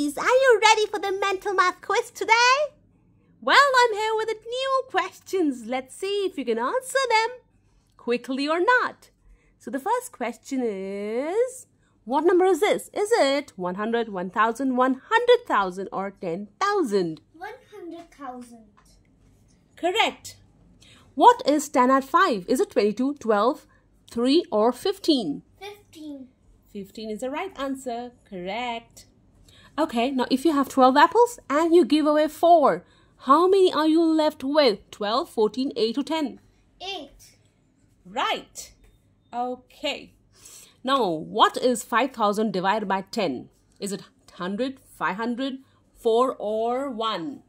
Are you ready for the mental math quiz today? Well, I'm here with a new questions. Let's see if you can answer them quickly or not. So the first question is, what number is this? Is it 100, 1000, 100,000 or 10,000? 100,000. Correct. What is 10 at 5? Is it 22, 12, 3 or 15? 15. 15 is the right answer. Correct. Okay, now if you have 12 apples and you give away 4, how many are you left with? 12, 14, 8 or 10? 8. Right. Okay. Now, what is 5000 divided by 10? Is it 100, 500, 4 or 1?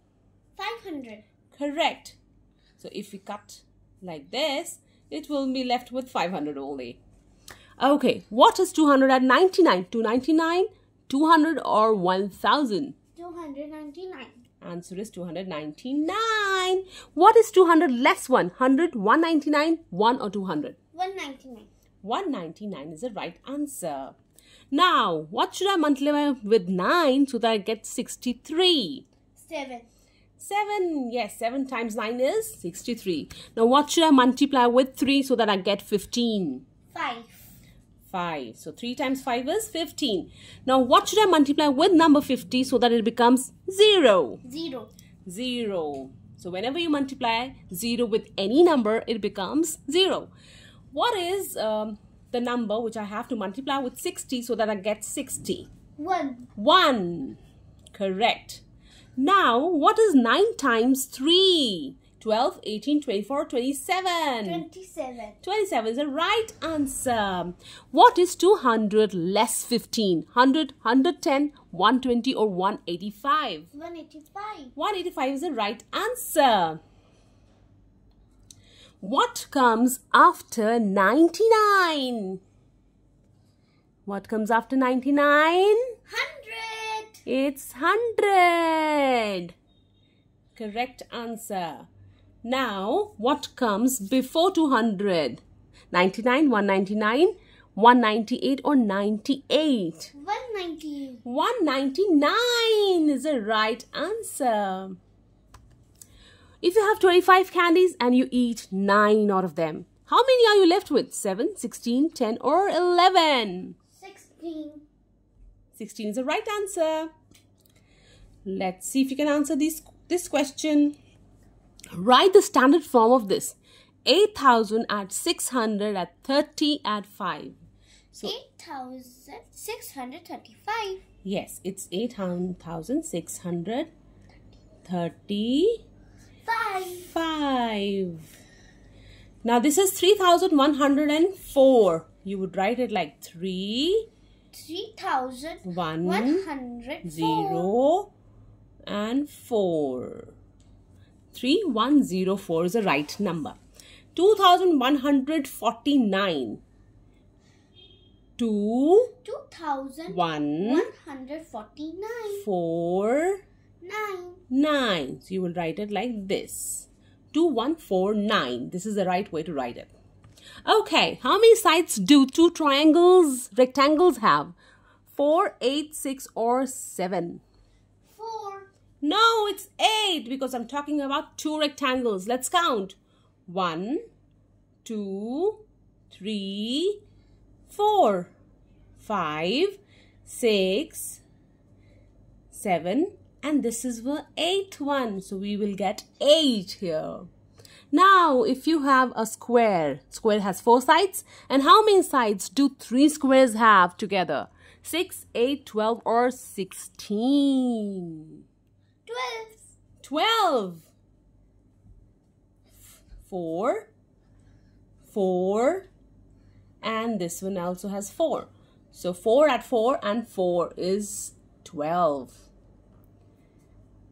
500. Correct. So if we cut like this, it will be left with 500 only. Okay, what is 299? 299, 200 or 1000? 299. Answer is 299. What is 200 less 1? 100, 199, 1 or 200? 199. 199 is the right answer. Now, what should I multiply with 9 so that I get 63? 7. 7. Yes, 7 times 9 is 63. Now, what should I multiply with 3 so that I get 15? 5. 5. So 3 times 5 is 15. Now what should I multiply with number 50 so that it becomes 0? 0. 0. So whenever you multiply 0 with any number, it becomes 0. What is um, the number which I have to multiply with 60 so that I get 60? 1. 1. Correct. Now, what is 9 times 3? 12, 18, 24, 27. 27. 27 is the right answer. What is 200 less 15? 100, 110, 120 or 185? 185. 185 is the right answer. What comes after 99? What comes after 99? 100. It's 100. Correct answer. Now, what comes before 200? 99, 199, 198 or 98? 198. 199 is the right answer. If you have 25 candies and you eat 9 out of them, how many are you left with? 7, 16, 10 or 11? 16. 16 is the right answer. Let's see if you can answer this, this question. Write the standard form of this. 8000 at 600 at 30 at 5. So 8,635. Yes, it's 8,635. 5. Now this is 3,104. You would write it like 3, 3,104. 0 and 4. 3104 is the right number. 2149. 2, 2,149. 4, 9. 9. So you will write it like this. 2149. This is the right way to write it. Okay, how many sides do two triangles, rectangles have? 4, 8, 6 or 7? 4. No, it's 8 because I'm talking about two rectangles. Let's count. 1, 2, 3, 4, 5, 6, 7 and this is the eighth one. So we will get 8 here. Now, if you have a square, square has four sides. And how many sides do three squares have together? 6, 8, 12 or 16? 12. 12. 4, 4, and this one also has 4. So 4 at 4 and 4 is 12.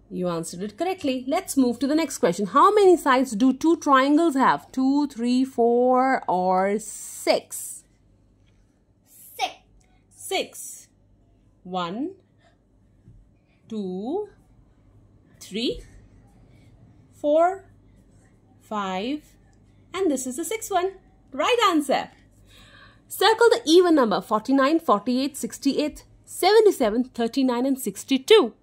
You answered it correctly. Let's move to the next question. How many sides do two triangles have? 2, 3, 4 or 6? 6. 6. 1, 2, 3, 4, 5 and this is the sixth one. Right answer. Circle the even number 49, 48, 68, 77, 39 and 62.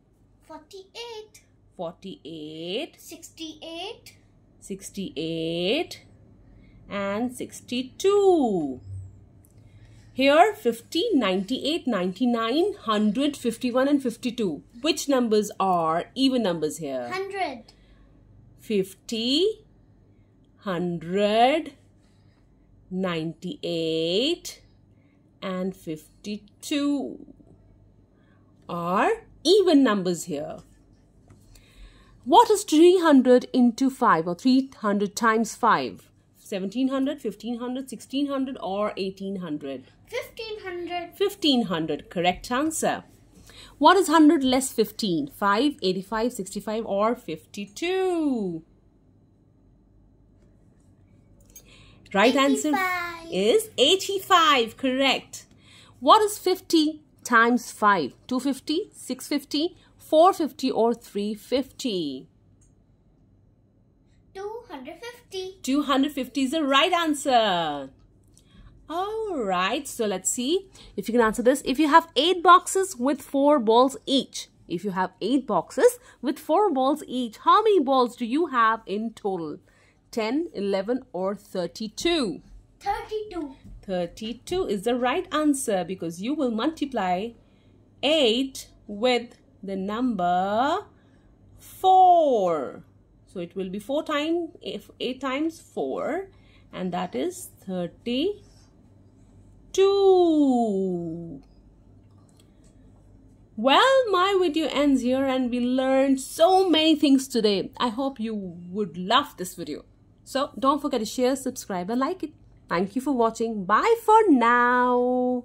48, 48, 68, 68 and 62. Here 50, 98, 99, 100, 51 and 52. Which numbers are even numbers here? 100, 50, 100, 98 and 52 are even numbers here. What is 300 into 5 or 300 times 5? 1700, 1500, 1600 or 1800? 1500, 1500. Correct answer. What is 100 less 15? 5, 85, 65 or 52? Right answer is 85. Correct. What is 50 times 5? 250, 650, 450 or 350? 250, 250 is the right answer. Alright, so let's see if you can answer this. If you have 8 boxes with 4 balls each, if you have 8 boxes with 4 balls each, how many balls do you have in total? 10, 11 or 32? 32, 32 is the right answer because you will multiply 8 with the number 4. So it will be 4 times 8 times 4 and that is 32. Well, my video ends here and we learned so many things today. I hope you would love this video. So don't forget to share, subscribe and like it. Thank you for watching. Bye for now.